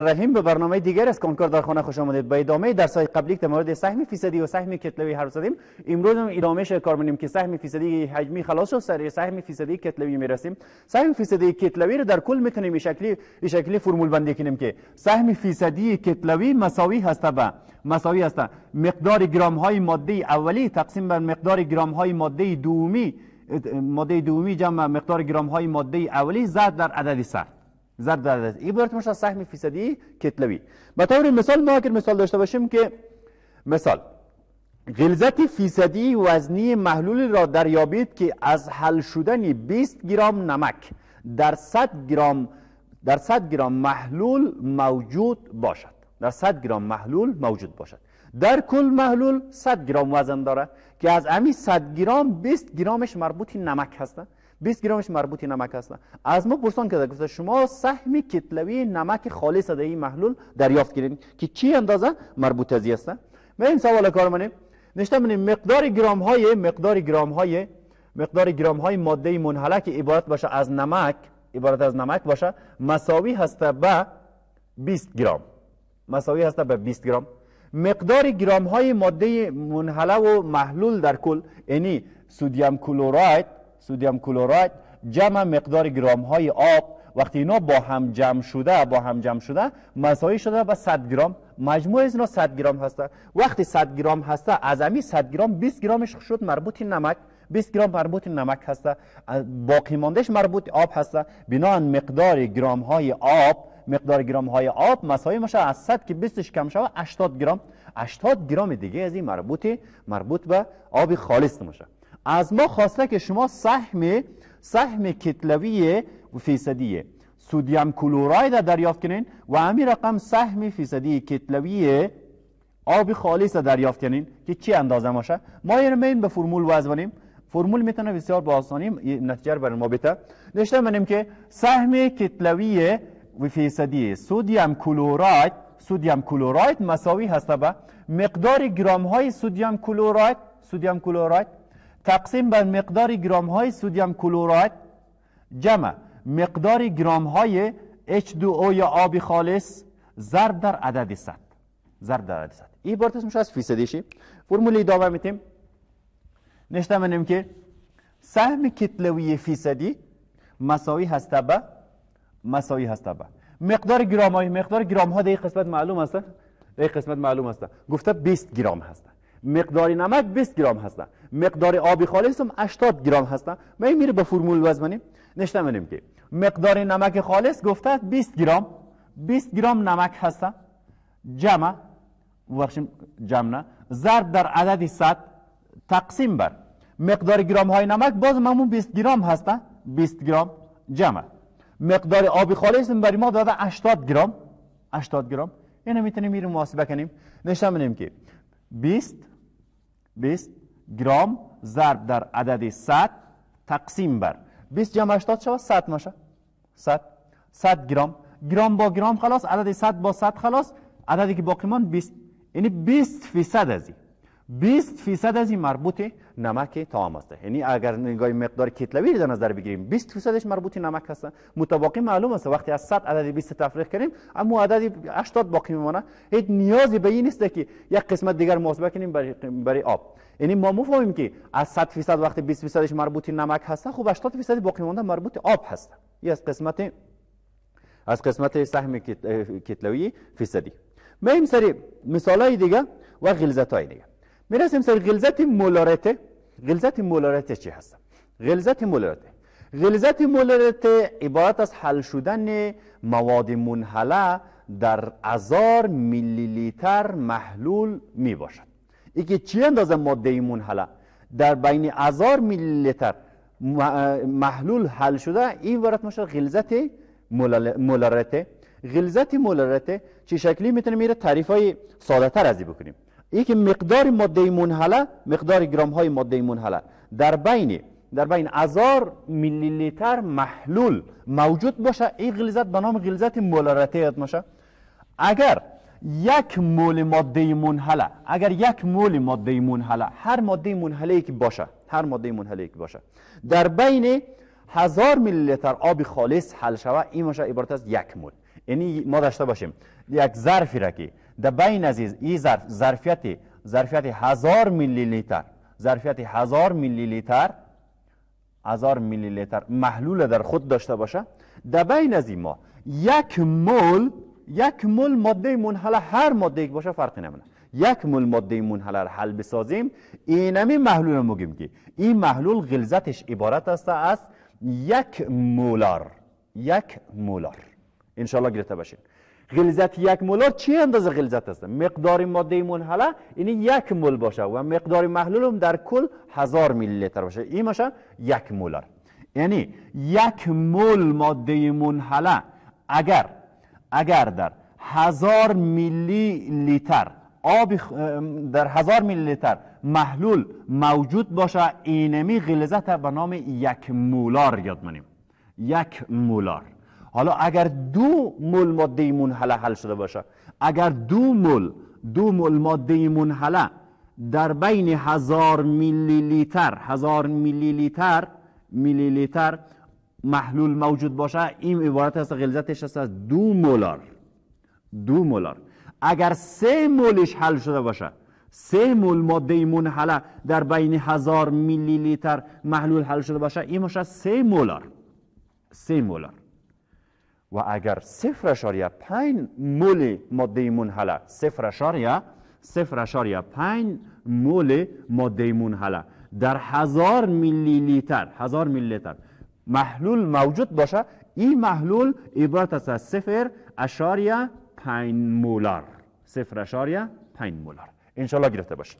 رحیم به برنامه دیگر از کنکور در خانه خوش آمدید. به ادامه درس های قبلی که مورد سهم فیصدی و سهم کتلوی حرف زدیم امروز هم ادامه کار می‌کنیم که سهم فیصدی حجمی خلاص شد سر سهم فیصدی کتلوی می‌رسیم. سهم فیصدی کتلوی رو در کل می‌تونیم شکلی این شکلی فرمول بندی کنیم که سهم فیصدی کتلوی مساوی هست به مساوی هست مقدار گرام های ماده اولی تقسیم بر مقدار گرام های ماده دومی ماده دومی جمع مقدار گرام های ماده اولی زد در عدد سر ضرب در عدد این عبارت میشه سهم فیصدی کتلوی. به طور مثال ما اگر مثال داشته باشیم که مثال غلظت فیصدی وزنی محلول را دریابید که از حل شدن 20 گرم نمک در 100 گرم در 100 گرم محلول موجود باشد. در 100 گرم محلول موجود باشد. در کل محلول 100 گرم وزن داره که از امی 100 گرم 20 گرمش مربوط نمک هست 20 گرمش مربوط نمک هست از ما پرسان کرده گفته شما سهم کتلوی نمک خالص در این محلول دریافت کردین که چی اندازه مربوط ازی است ما این سوال کار منیم. نشته منیم مقدار گرام های مقدار گرام های مقدار گرام های ماده منحله که عبارت باشه از نمک عبارت از نمک باشه مساوی هست به 20 گرم مساوی هست به 20 گرم مقدار گرام های ماده منحله و محلول در کل یعنی سودیم کلوراید سودیم کلورید جمع مقدار گرام های آب. وقتی اینا با هم جمع شده با هم جمع شده مساوی شده به 100 گرم مجموع از اینا 100 گرم هسته وقتی 100 گرم هسته از امی 100 گرم 20 گرمش شد مربوط نمک. 20 گرم مربوط نمک هسته باقی ماندهش مربوط آب هسته بنابراین مقدار گرام های آب مقدار گرام های آب مساوی میشه از 100 که 20 کم شود 80 گرم 80 گرم دیگه از این مربوط مربوط به آب خالص میشه. از ما خواسته که شما سهم سهم کتلوی فیصدی سودیم کلوراید دریافت کنین و همین رقم سهم فیصدی کتلوی آب خالص دریافت کنین که چی اندازه باشه ما این به فرمول وضع فرمول می‌تونه بسیار با آسانی نتیجه برای ما بده. نشته منیم که سهم کتلوی و فیصدی سودیم کلوراید سودیم کلوراید مساوی هست به مقدار گرام های سودیم کلوراید سودیم کلوراید تقسیم بر مقدار گرام های سودیم کلوراید جمع مقدار گرام های H2O یا آبی خالص ضرب در عدد 100 ضرب در عدد 100 این عبارت اسمش از فیصدیشی فرمول ادامه میتیم نشته منیم که سهم کتلوی فیصدی مساوی هست به مساوی هست به. مقدار گرام های مقدار گرام ها در قسمت معلوم است در قسمت معلوم است گفته 20 گرم هست مقدار نمک 20 گرم هست مقدار آبی خالص هم 80 گرم هست ما میره به فرمول وزنیم نشته منیم که مقدار نمک خالص گفته 20 گرم 20 گرم نمک هست جمع بخشیم جمع نه. ضرب در عدد 100 تقسیم بر. مقدار گرم های نمک باز همون 20 گرم هست 20 گرم جمع. مقدار آبی خالص برای ما داده 80 گرم 80 گرم اینو می‌تونیم میریم محاسبه کنیم. منیم که 20 20 گرام ضرب در عدد 100 تقسیم بر. 20 جمع 80 شود 100 میشه 100 100 گرام. گرام با گرام خلاص عدد 100 با 100 خلاص عددی که باقی ماند 20 یعنی 20 فیصد از این. 20 فیصد از این مربوط نمک تام است یعنی اگر نگاه مقدار کتلوی در نظر بگیریم 20 فیصدش مربوط نمک هست. متباقی معلوم است. وقتی از 100 عدد 20 تفریق کنیم اما عدد 80 باقی میمونه. هیچ نیازی به این نیست که یک قسمت دیگر محاسبه کنیم برای آب. یعنی ما مفهمیم که از 100 فیصد وقتی 20 فیصدش مربوط نمک هست خب 80 فیصد باقی مونده مربوط آب هست. این از قسمت از قسمت سهم کتلوی فیصدی. این سری مثال های دیگه و غلظت های دیگه. می‌رسیم سر غلظت مولارته. غلظت مولارته چی هست؟ غلظت مولارته. غلظت مولارته عبارت از حل شدن مواد منحله در هزار میلی لیتر محلول می باشد که چی اندازه ماده منحله؟ در بین هزار میلی لیتر محلول حل شده این عبارت میشه غلظت مولارته. غلظت مولارته چه شکلی می‌تونه میره؟ تعریف های ساده تر از بکنیم. یکی مقدار ماده منحله مقدار گرام های ماده منحله. در بین در بین هزار میلی لیتر محلول موجود باشه این غلظت به نام غلظت مولارته یاد باشه. اگر یک مول ماده منحله اگر یک مول ماده منحله هر ماده منحله که باشه هر ماده منحله که باشه در بین هزار میلی لیتر آب خالص حل شود این میشه عبارت از یک مول. یعنی ما داشته باشیم یک ظرفی را که در بین از این ظرف ظرفیت ظرفیت هزار میلی لیتر ظرفیت هزار میلی لیتر هزار میلی لیتر محلول در خود داشته باشه. در بین از ما یک مول یک مول ماده منحله هر ماده یک باشه فرقی نمونه یک مول ماده منحله را حل بسازیم اینمی محلول مگیم که این محلول غلظتش عبارت است از یک مولار. یک مولار. انشالله گرفته باشین. غلظت یک مولار چی اندازه غلظت است؟ مقدار ماده منحله یعنی یک مول باشه و مقدار محلول هم در کل هزار میلی لیتر باشه. این باشه یک مولار یعنی یک مول ماده منحله اگر اگر در هزار میلی لیتر آب در هزار میلی لیتر محلول موجود باشه اینمی غلظت به نام یک مولار یاد منیم. یک مولار حالا اگر دو مول ماده منحله حل شده باشه اگر دو مول دو مول ماده منحله در بین هزار میلی لیتر هزار میلی لیتر میلی لیتر محلول موجود باشه این عبارت است غلظتش است از دو مولار. دو مولار. اگر سه مولش حل شده باشه سه مول ماده منحله در بین هزار میلی لیتر محلول حل شده باشه این باشه سه مولار. سه مولار. و اگر صفر اشاریه پین مول ماده منحله صفر اشاریه صفر اشاریه پین مول ماده منحله. در هزار میلی لیتر هزار میلی لیتر محلول موجود باشه این محلول عبارت است از صفر اشاریه پین مولار. صفر اشاریه پین مولار. انشالله گرفته باشید.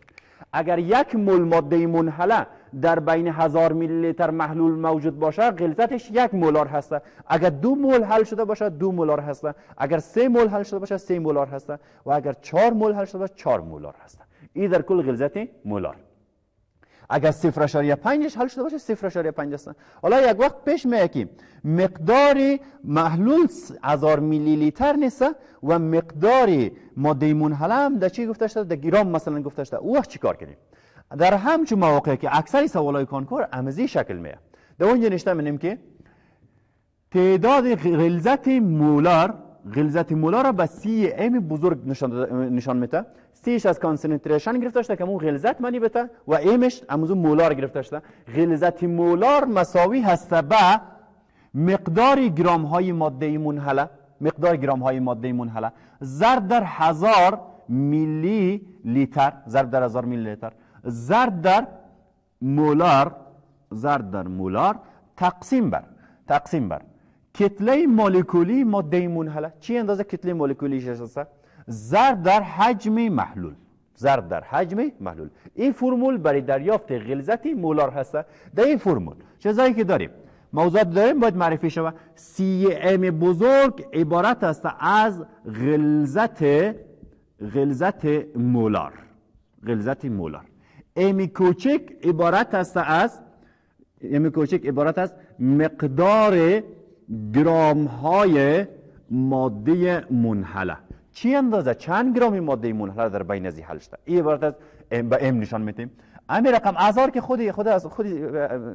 اگر یک مول ماده منحله در بین هزار میلی لیتر محلول موجود باشه غلظتش یک مولار هست اگر دو مول حل شده باشه دو مولار هست اگر سه مول حل شده باشه سه مولار هست و اگر چهار مول حل شده باشه چهار مولار هست این در کل غلظت مولار. اگر صفر اشاریه پنجش حل شده باشه صفر اشاریه پنج هستن حالا یک وقت پیش میاد که مقدار محلول هزار میلی لیتر نیست و مقدار ماده منحله هم در چی گفته شده در گرام مثلا گفته شده او وقت چیکار کنیم؟ در همچون مواقع که اکثر سوالای کانکور امزی شکل میه در اونجا نشته منیم که تعداد غلظت مولار غلظت مولار را به CM بزرگ نشان, نشان میده. C ش از concentration گرفته شده که اون غلظت معنی بته و M ش امزو مولار گرفته شده. غلظت مولار مساوی هست به مقدار گرام های ماده منحله. مقدار گرام های ماده منحله. ضرب در هزار میلی لیتر. ضرب در هزار میلی لیتر. ضرب در مولار ضرب در مولار تقسیم بر تقسیم بر کتله مولکولی ماده منحله چی اندازه کتله مولکولی هست ضرب در حجم محلول ضرب در حجم محلول این فرمول برای دریافت غلظت مولار هست در این فرمول چیزایی که داریم موضوعات داریم باید معرفی شود سی ام بزرگ عبارت است از غلظت غلظت مولار غلظت مولار ام کوچک عبارت است از ام کوچک عبارت است مقدار گرام های ماده منحله چی اندازه چند گرامی ماده منحله در بین ازی حل شده این عبارت از به ام نشان میتیم امی رقم ازار که خودی خود از خودی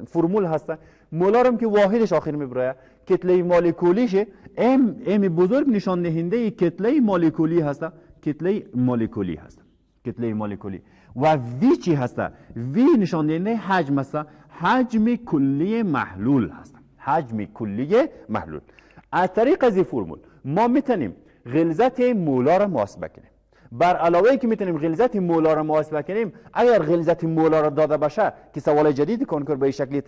فرمول هسته مولارم که واحدش آخر می‌بره کتله مولکولیش ام ام بزرگ نشان دهنده کتله مولکولی هسته کتله مولکولی هست کتله مولکولی و وی چی هسته؟ وی نشان دهنده حجم هسته. حجم کلی محلول هست. حجم کلی محلول. از طریق از فرمول ما می‌تونیم غلظت مولا را محاسبه کنیم بر علاوه که می‌تونیم غلظت مولا را محاسبه کنیم اگر غلظت مولا را داده باشه که سوال جدید کنکور به شکلی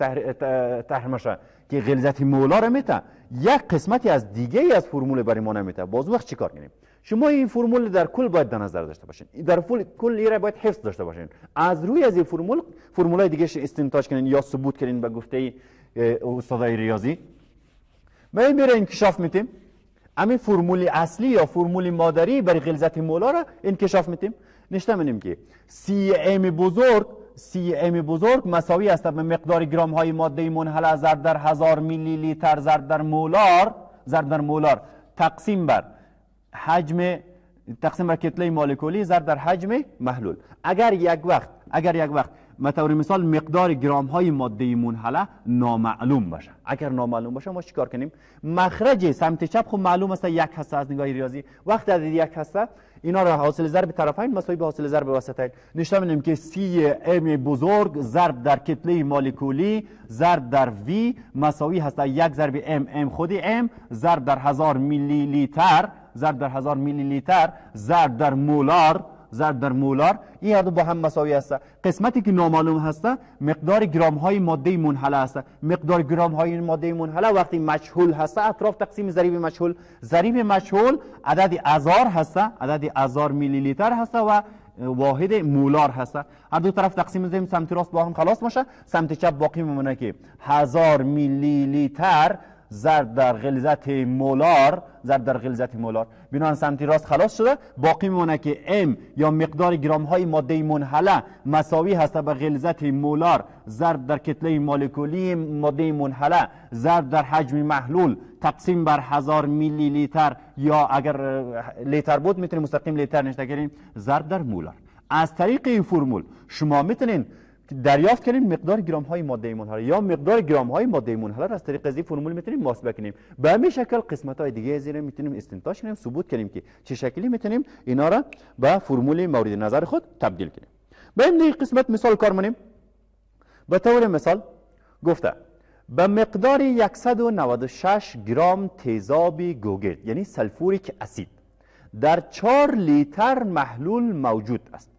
طرح میشه که غلظت مولا را میته یک قسمتی از دیگه از فرمول برای ما نمیته باز وقت چیکار کنیم؟ شما این فرمول در کل باید در نظر داشته باشین. در کل ایره باید حفظ داشته باشین. از روی از این فرمول فرمولای دیگه استنتاج کنین یا ثبوت کنین به گفته استادای ریاضی. ما این میره انکشاف میتیم. همین فرمول اصلی یا فرمول مادری برای غلظت مولا را انکشاف میتیم. نشته منیم که CM بزرگ CM بزرگ مساوی است به مقدار گرام های ماده منحله ضرب در هزار میلی لیتر ضرب در مولار ضرب در مولار تقسیم بر حجم تقسیم بر کتله مولکولی ضرب در حجم محلول. اگر یک وقت اگر یک وقت مثلا مثال مقدار گرام های ماده منحله نامعلوم باشه. اگر نامعلوم باشه ما چیکار کنیم؟ مخرج سمت چپ خب معلوم است یک هسته از نگاه ریاضی. وقتی عدد یک هسته اینا را حاصل ضرب طرفین مساوی به حاصل ضرب وسطین. نشون میدیم که سی ام بزرگ ضرب در کتله مولکولی ضرب در وی مساوی هست یک ضرب ام ام خودی ام ضرب در هزار میلی لیتر ضرب در هزار میلی لیتر ضرب در مولار ضرب در مولار. این هر دو با هم مساوی است. قسمتی که نامعلوم هست مقدار گرام های ماده منحله است. مقدار گرام های ماده منحله وقتی مجهول هست اطراف تقسیم ضریب مجهول ضریب مجهول عدد ازار هست عدد ازار میلی لیتر هست و واحد مولار هست. هر دو طرف تقسیم زدیم سمت راست با هم خلاص باشه. سمت چپ باقی میمونه که هزار میلی لیتر ضرب در غلظت مولار ضرب در غلظت مولار. بنابراین سمتی راست خلاص شده. باقی میمونه که ام یا مقدار گرام های ماده منحله مساوی هست به غلظت مولار. ضرب در کتله مولکولی ماده منحله. ضرب در حجم محلول تقسیم بر هزار میلی لیتر یا اگر لیتر بود می‌تونیم مستقیم لیتر نشته کنیم ضرب در مولار. از طریق این فرمول شما می‌تونین دریافت کنیم مقدار گرام های ماده منحله یا مقدار گرام های ماده منحله را از طریق از این فرمول می‌تونیم محاسبه کنیم به همین شکل قسمت های دیگه از می‌تونیم استنتاج کنیم ثبوت کنیم که چه شکلی می‌تونیم اینا را به فرمول مورد نظر خود تبدیل کنیم. به این قسمت مثال کار منیم به طور مثال گفته به مقدار 196 گرم تیزاب گوگرد یعنی سلفوریک اسید در 4 لیتر محلول موجود است.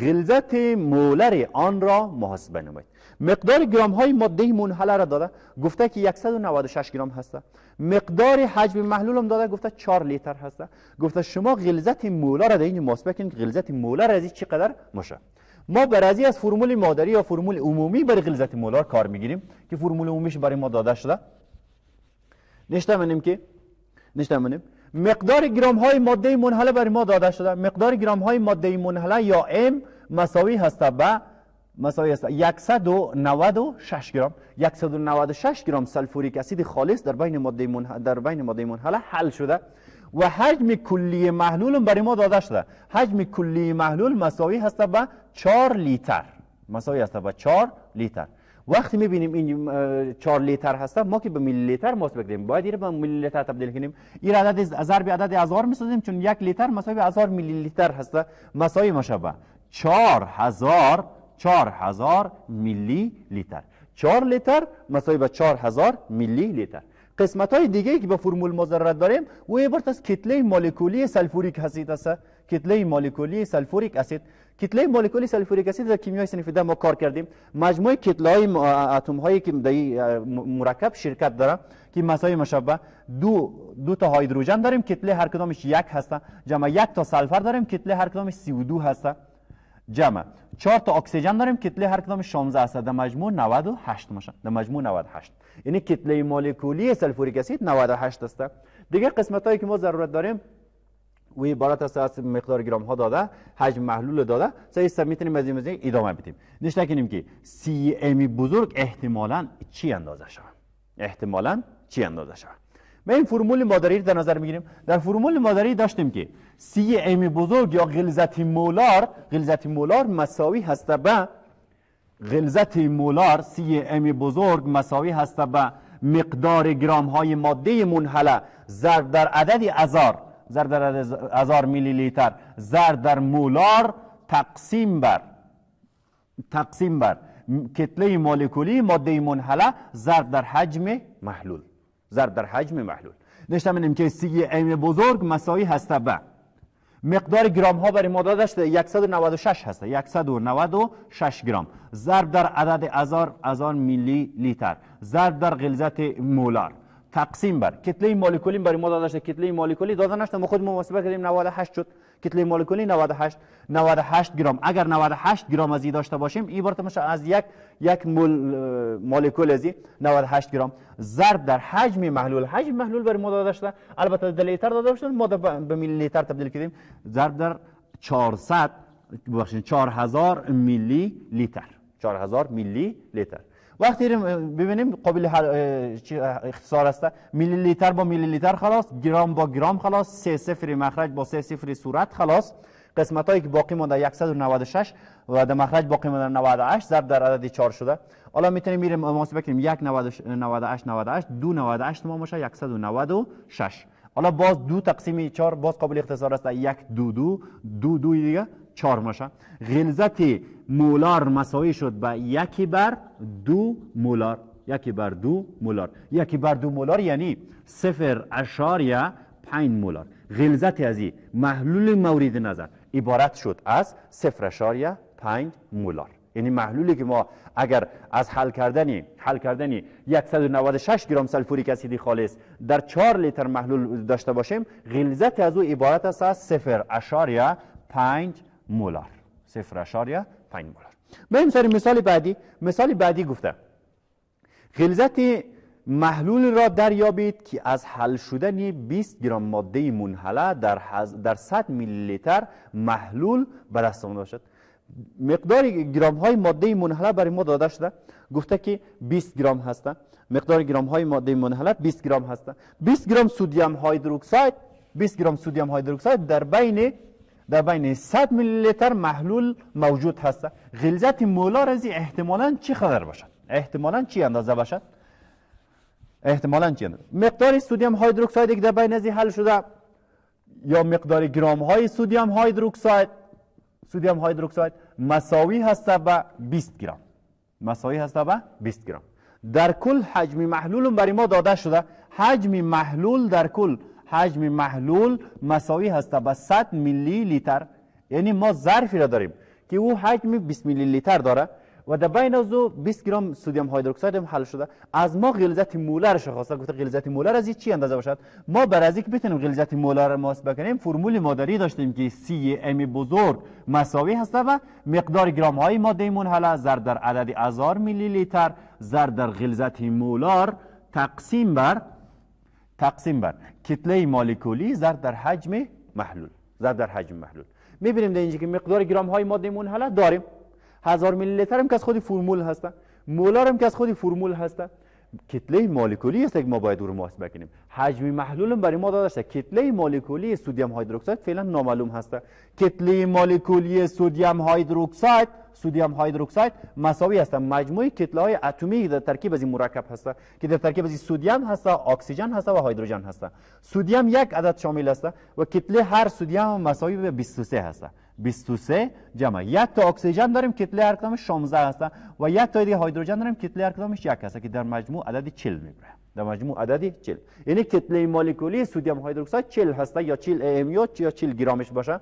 غلظت مولر آن را محاسبه نمایید مقدار گرام های ماده منحله را داده. گفته که 196 گرم هسته. مقدار حجم محلول هم داده. گفته 4 لیتر هسته. گفته شما غلظت مولر را در این محاسبه کنید غلظت مولر از این چقدر باشه ما بر از فرمول مادری یا فرمول عمومی برای غلظت مولار کار می‌گیریم که فرمول عمومیش برای ما داده شده. نشته منیم که نشته منیم مقدار گرام های ماده منحله برای ما داده شده. مقدار گرام های ماده منحله یا M مساوی هست به مساوی است 196 گرم 196 گرم سلفوریک اسید خالص در بین ماده منحله در بین ماده منحله حل شده و حجم کلی محلول برای ما داده شده. حجم کلی محلول مساوی هست به 4 لیتر. مساوی است به 4 لیتر. وقتی می‌بینیم این 4 لیتر هست ما که به میلی لیتر محاسبه کنیم باید این به میلی لیتر تبدیل کنیم. این عدد ضرب عدد هزار می‌سازیم چون یک لیتر مساوی هزار میلی لیتر هست مساوی مشابه 4000 4000 میلی لیتر 4 لیتر مساوی به 4000 میلی لیتر قسمت های دیگه که به فرمول ما ضرورت داریم و عبارت از کتله مولکولی سلفوریک اسید است کتله مولکولی سلفوریک اسید. کتله مولکولی سلفوریک اسید در کیمیای صنف ده ما کار کردیم. مجموعه کتله های اتم هایی که در مرکب شرکت داره که مساوی مشابه دو دو تا هیدروژن داریم. کتله هر کدامش یک هسته. جمع یک تا سلفر داریم. کتله هر کدامش 32 هسته. جمع چهار تا اکسیژن داریم. کتله هر کدام 16 هست در مجموع 98 میشه در مجموع 98 یعنی کتله مولکولی سلفوریک اسید 98 است دیگه قسمت هایی که ما ضرورت داریم و عبارت است از مقدار گرام ها داده حجم محلول داده. سه است می‌تونیم از این ادامه بدیم. نشته کنیم که سی امی بزرگ احتمالا چی اندازه شود؟ احتمالا چی اندازه شود؟ ما این فرمول مادری در نظر می‌گیریم. در فرمول مادری داشتیم که سی امی بزرگ یا غلظت مولار غلظت مولار مساوی هست به غلظت مولار سی امی بزرگ مساوی هست به مقدار گرام های ماده منحله ضرب در عدد ازار ضرب در هزار میلی لیتر ضرب در مولار تقسیم بر. تقسیم بر. کتله مولکولی ماده منحله ضرب در حجم محلول. ضرب در حجم محلول. نشته منیم که سی ام بزرگ مساوی هسته به. مقدار گرام ها برای ما داده شده 196 هسته. 196 گرام. ضرب در عدد هزار هزار میلی لیتر ضرب در غلظت مولار. تقسیم بر. کتله مولکولی برای ما داده شده. کتله مولکولی داده نشده. ما خود محاسبه کردیم. 98 شد. کتله مولکولی 98 98 گرم اگر 98 گرم از داشته باشیم این عبارت از یک یک مول مولکول از 98 گرم ضرب در حجم محلول. حجم محلول برای ما داده شده البته در لیتر داده شده ما به میلی لیتر تبدیل کردیم. ضرب در 400 ببخشید 4000 میلی لیتر. 4000 میلی لیتر. وقتی ببینیم قابل اختصار است. میلی لیتر با میلی لیتر خلاص گرام با گرام خلاص سه صفر مخرج با سه صفر صورت خلاص. قسمت هایی که باقی مانده 196 و در مخرج باقی مانده 98 ضرب در عدد 4 شده. حالا می‌تونیم میریم محاسبه کنیم 1 98 98 2 98 ما میشه 196 حالا باز دو تقسیم 4 باز قابل اختصار است 1 2 2 2 2 دیگه. 4 میشه غلظت مولار مساوی شد به یکی بر دو مولار. یکی بر دو مولار. یکی بر دو مولار یعنی صفر اشاریه پنج مولار. غلظت از محلول مورد نظر عبارت شد از صفر اشاریه پنج مولار. یعنی محلولی که ما اگر از حل کردنی حل کردنی 196 گرم سلفوریک اسیدی خالص در 4 لیتر محلول داشته باشیم غلظت از او عبارت است از صفر اشاریه پنج مولار. صفر اشاریه پنج مولار. بریم سر مثال بعدی. مثال بعدی گفته غلظت محلول را دریابید که از حل شدن 20 گرم ماده منحله در, در 100 میلی لیتر محلول به دست آمده باشد. مقدار گرام های ماده منحله برای ما داده شده. گفته که 20 گرم هسته مقدار گرام های ماده منحله 20 گرم هسته 20 گرم سودیم هیدروکساید 20 گرم سودیم هیدروکساید در بین در بین 100 میلی لیتر محلول موجود هست. غلظت مولار از احتمالاً چی خبر باشد؟ احتمالاً چی اندازه باشد؟ احتمالاً چی اندازه؟ مقدار سودیم هیدروکساید که در بین از حل شده یا مقدار گرام های سودیم هیدروکساید سودیم هیدروکساید مساوی هست به 20 گرم مساوی هست به 20 گرم در کل حجم محلول برای ما داده شده. حجم محلول در کل حجم محلول مساوی هست به 100 میلی لیتر. یعنی ما ظرفی را داریم که او حجم 20 میلی لیتر داره و در بین از 20 گرم سدیم هیدروکساید هم حل شده. از ما غلظت مولر رو خواسته گفته. غلظت مولر از چی اندازه باشد؟ ما بر از اینکه بتونیم غلظت مولر رو محاسبه کنیم فرمول مادری داشتیم که سی ام بزرگ مساوی هست و مقدار گرم های ماده منحله ضرب در عدد هزار میلی لیتر ضرب در غلظت مولار تقسیم بر تقسیم بر. کتله مولکولی ضرب در حجم محلول ضرب در حجم محلول. می‌بینیم در اینجا که مقدار گرم های ماده منحله داریم. هزار میلی لیتر هم که از خود فرمول هسته مولار هم که از خود فرمول هسته کتله مولکولی است که ما باید او رو محاسبه کنیم حجم محلول برای ما داده شده کتله مولکولی سدیم هیدروکساید فعلا نامعلوم هسته کتله مولکولی سدیم هیدروکساید سودیم هیدروکساید مساوی است مجموع کتله های اتمی در ترکیب از این مرکب هست که در ترکیب از سودیم هست اکسیژن هست و هیدروژن هست. سودیم یک عدد شامل است و کتله هر سودیم مساوی به 23 هست. 23 جمع. یک تا اکسیژن داریم کتله هر کدامش 16 هست. و یک تا دیگه هیدروژن داریم کتله هر کدامش یک هست که در مجموع عدد 40 می‌بره. در مجموع عددی 40 یعنی کتله مولکولی سودیم هیدروکساید 40 هست یا 40 ام یا 40 گرمش باشه.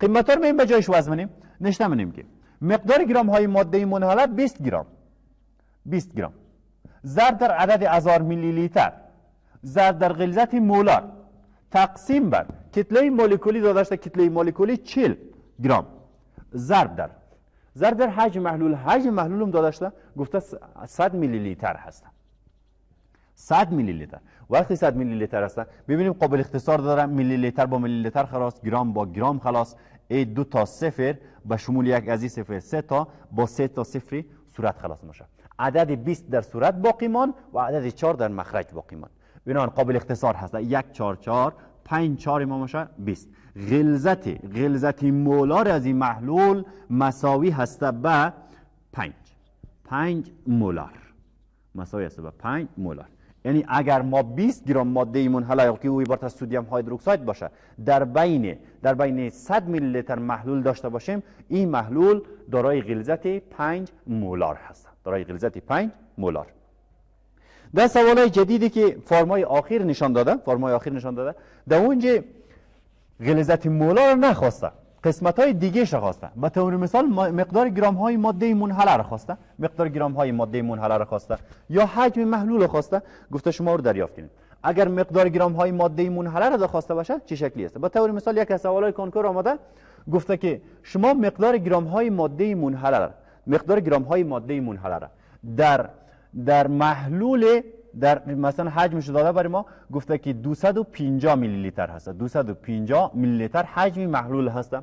قیمت رو به جایش وزن نشته منیم که مقدار گرام های ماده منحله 20 گرم 20 گرم ضرب در عدد هزار میلی لیتر. ضرب در غلظت مولار. تقسیم بر. کتله مولکولی داده شده کتله مولکولی 40 گرم ضرب در. ضرب در حجم محلول. حجم محلول هم داده شده گفته 100 میلی لیتر هست 100 میلی لیتر وقتی 100 میلی لیتر هست ببینیم قابل اختصار داره میلی لیتر با میلی لیتر خلاص گرام با گرام خلاص. ای دو تا صفر به شمول یک از این صفر سه تا با سه تا صفری صورت خلاص میشه. عدد 20 در صورت باقی مان و عدد 4 در مخرج باقی مان بنابراین قابل اختصار هست یک چهار چهار پنج چهار ما میشه 20 غلظت غلظت مولار از این محلول مساوی هست به 5 5 مولار. مساوی هست به 5 مولار. یعنی اگر ما 20 گرم ماده منحله که او عبارت از سودیم هیدروکساید باشه در بین در بین 100 میلی لیتر محلول داشته باشیم این محلول دارای غلظت 5 مولار هست. دارای غلظت 5 مولار. در سوال جدیدی که فرمای آخر نشان داده فرمای آخر نشان داده در اونجا غلظت مولار نخواسته. قسمت های دیگه خواسته. به طور مثال مقدار گرام های ماده منحله را خواسته. مقدار گرام های ماده منحله را خواسته. یا حجم محلول را خواسته. گفته شما رو دریافت کنید اگر مقدار گرام های ماده منحله را خواسته باشه چه شکلی است؟ به طور مثال یک از سوالای کنکور آمده. گفته که شما مقدار گرام های ماده منحله مقدار گرام های ماده منحله در در محلول در مثلا حجمش داده برای ما گفته که 250 میلی لیتر هست. 250 میلی لیتر حجم محلول هست.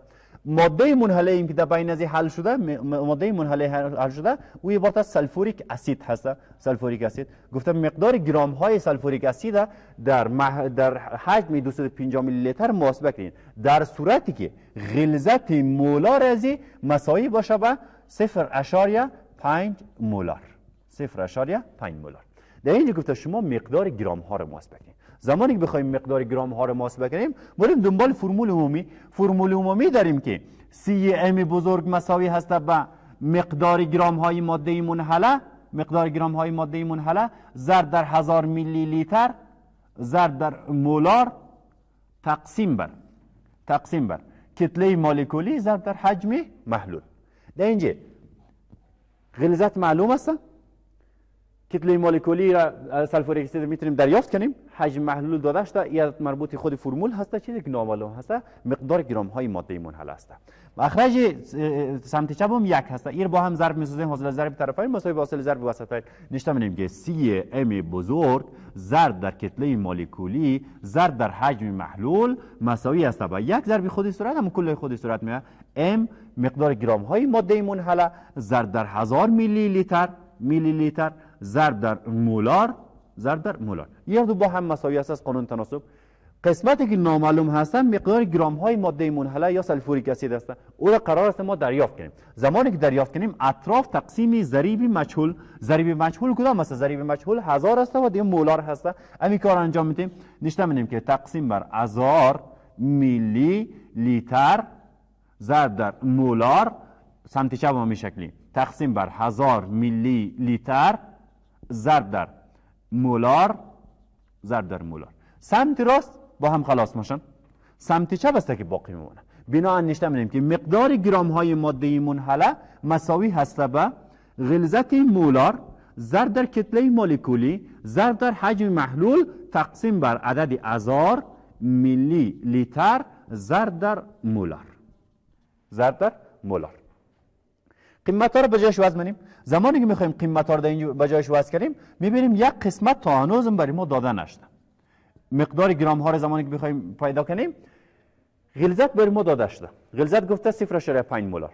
ماده منحله ایم که در بین از حل شده ماده منحله حل شده او عبارت سلفوریک اسید هست. سلفوریک اسید. گفتم مقدار گرام های سلفوریک اسید در مح... در حجم 250 میلی لیتر محاسبه کنید. در صورتی که غلظت مولارش مساوی باشه به 0.5 مولار. 0.5 مولار. در اینجا گفته شما مقدار گرام ها رو محاسبه کنید زمانی که بخوایم مقدار گرام ها رو محاسبه کنیم بریم دنبال فرمول عمومی. فرمول عمومی داریم که CM بزرگ مساوی هست به مقدار گرام های ماده منحله. مقدار گرام های ماده منحله. ضرب در هزار میلی لیتر ضرب در مولار. تقسیم بر تقسیم بر. کتله مولکولی ضرب در حجم محلول. در اینجا غلظت معلوم است؟ کتله مولکولی را سلفوریک اسید می‌تونیم دریافت کنیم. حجم محلول داده شده یا مربوط خود فرمول هسته چیزی که نامعلوم هسته مقدار گرام های ماده منحل هسته مخرج سمت چپ هم یک هسته ایر با هم ضرب می‌سازیم حاصل ضرب طرفین مساوی با حاصل ضرب وسطین نشته می‌بینیم که سی ام بزرگ ضرب در کتله مولکولی ضرب در حجم محلول مساوی است با یک ضرب خودی صورت هم کل خودی صورت میاد ام مقدار گرام های ماده منحله ضرب در هزار میلی لیتر میلی لیتر. ضرب در مولار ضرب در مولار. یک دو با هم مساوی است از قانون تناسب. قسمتی که نامعلوم هستن مقدار گرام های ماده منحله یا سلفوریک اسید هستن. او را قرار است ما دریافت کنیم. زمانی که دریافت کنیم اطراف تقسیم ضریب مجهول ضریب مجهول کدام است؟ ضریب مجهول هزار است و دیگه مولار هست. همین کار انجام میدیم. نوشته می‌کنیم که تقسیم بر هزار میلی لیتر ضرب در مولار سمت چپ ما شکلی تقسیم بر هزار میلی لیتر ضرب در مولار ضرب در مولار. سمت راست با هم خلاص میشن. سمت چپ است که باقی میمونه؟ بنا نشته میدیم که مقدار گرام های ماده منحله مساوی هست به غلظت مولار ضرب در کتله مولکولی ضرب در حجم محلول تقسیم بر عدد ازار میلی لیتر ضرب در مولار. ضرب در مولار. قیمت ها رو به جایش زمانی که می‌خوایم قیمت ها رو در به جایش وضع کنیم می‌بینیم یک قسمت تا هنوز برای ما داده نشده. مقدار گرام ها رو زمانی که بخوایم پیدا کنیم غلظت برای ما داده شده. غلظت گفته 0.5 مولار.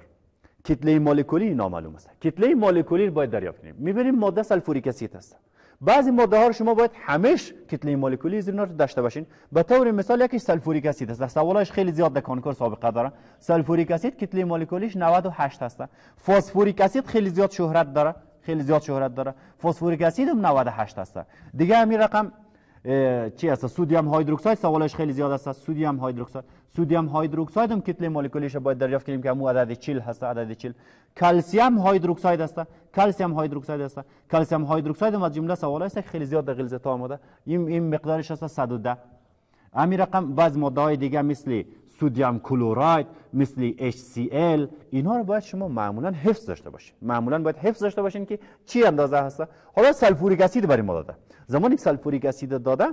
کتله مولکولی نامعلوم است. کتله مولکولی باید دریافت کنیم. می‌بینیم ماده سلفوریک اسید هست. بعضی ماده ها رو شما باید همیش کتله مولکولی زیر داشته باشین. به طور مثال یکی سلفوریک اسید است. سوالش خیلی زیاد در کانکور سابقه داره. سلفوریک اسید کتله مولکولیش 98 هست فسفوریک اسید خیلی زیاد شهرت داره. خیلی زیاد شهرت داره. فسفوریک اسید هم 98 هست دیگه همین رقم چی هست؟ سودیم هیدروکساید سوالش خیلی زیاد است. سودیم هیدروکساید سودیم هیدروکساید هم کتله مولکولیش باید دریافت کنیم که همون عدد 40 هست عدد 40 کلسیم هیدروکساید است. کلسیم هیدروکساید است. کلسیم هیدروکساید هم از جمله سوال است خیلی زیاد در غلظت آمده. این این مقدارش است 110 همین رقم بعض ماده های دیگه مثل سودیم کلوراید مثل HCl اینا رو باید شما معمولا حفظ داشته باشین. معمولا باید حفظ داشته باشین که چی اندازه هست. حالا سلفوریک اسید برای ما داده. زمانی که سلفوریک اسید داده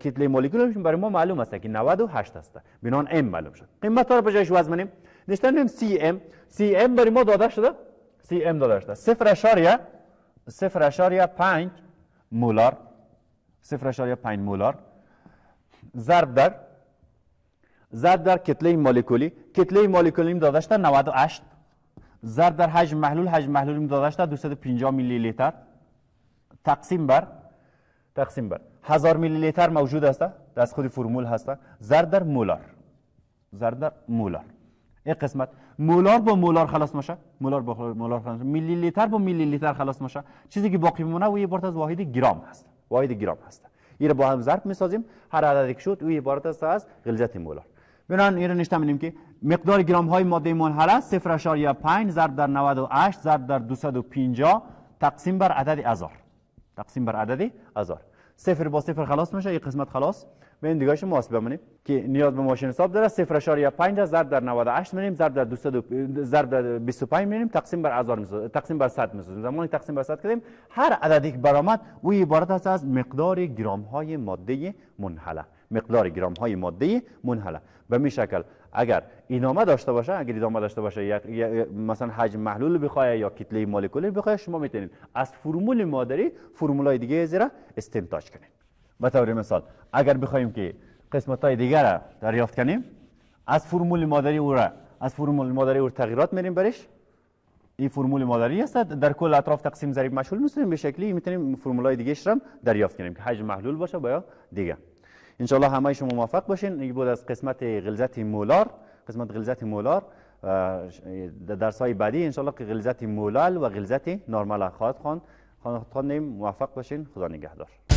کتله مولکولش برای ما معلوم است که 98 است. بناءً ام معلوم شد. قیمت رو به جایش وضع کنیم نوشتن CM CM برای ما داده شده. CM داده شده. صفر اعشاریه صفر اشاریه پنج مولار. صفر اشاریه پنج مولار. ضرب در. ضرب در کتله مولکولی. کتله مولکولی داده شده 98 ضرب در حجم محلول. حجم محلول داده شده 250 میلی لیتر. تقسیم بر تقسیم بر. هزار میلی لیتر موجود است دست خود فرمول هست ضرب در مولار. ضرب در مولار. این قسمت. مولار با مولار خلاص میشه مولار با مولار خلاص میلی لیتر با میلی لیتر خلاص میشه چیزی که باقی میمونه و عبارت از واحد گرام هست. واحد گرام هست. این با هم ضرب می‌سازیم. هر عددی که شد او عبارت است از غلظت مولار. بنان این رو نشته میدیم که مقدار گرام های ماده منحله 0.5 ضرب در 98 ضرب در 250 تقسیم بر عدد ازار. تقسیم بر عدد ازار صفر با صفر خلاص میشه یک قسمت خلاص. به این دیگهش محاسبه بمونیم که نیاز به ماشین حساب داره 0.5 ضرب در 98 میریم ضرب در 200 ضرب در 25 میریم تقسیم بر 1000 می‌سازیم تقسیم بر 100 می‌سازیم زمانی تقسیم بر 100 کردیم هر عددی که برآمد او عبارت است از مقدار گرام های ماده منحله. مقدار گرام های ماده منحله. به می شکل اگر اینامه داشته باشه اگر ادامه داشته باشه یا مثلا حجم محلول بخواه یا کتله مولکولی بخواه شما می‌تونید از فرمول مادری فرمولای دیگه زیرا استنتاج کنید. به طور مثال اگر بخوایم که قسمت های دیگر را دریافت کنیم از فرمول مادری او را از فرمول مادری او تغییرات میریم برش. این فرمول مادری است در کل اطراف تقسیم ضریب مشغول می‌تونیم به شکلی می‌تونیم فرمولای دیگه هم دریافت کنیم که حجم محلول باشه با دیگه. ان همه شما موفق باشین. این بود از قسمت غلظت مولار. قسمت غلظت مولار در درس های بعدی ان که غلظت مولال و غلظت نرمال خواهد خوان خواندیم موفق باشین. خدا نگهدار.